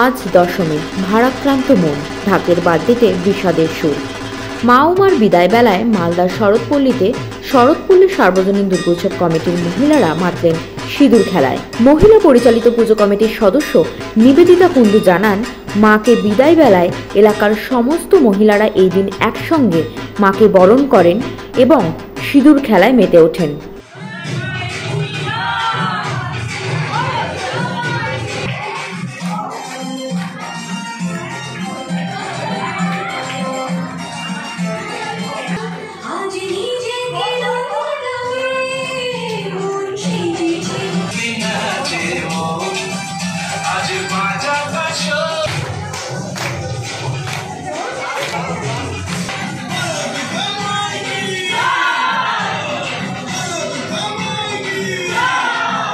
আজ দশমী, ভারাক্রান্ত মন, ঢাকের বাদ্যিতে বিষাদের সুর। মা উমার বিদায় বেলায় মালদার শরৎপল্লীতে শরৎপল্লী সার্বজনীন দুর্গোৎসব কমিটির মহিলারা মাতলেন সিঁদুর খেলায়। মহিলা পরিচালিত পুজো কমিটির সদস্য নিবেদিতা কুণ্ডু জানান, মাকে বিদায় বেলায় এলাকার সমস্ত মহিলারা এই দিন একসঙ্গে মাকে বরণ করেন এবং সিঁদুর খেলায় মেতে ওঠেন।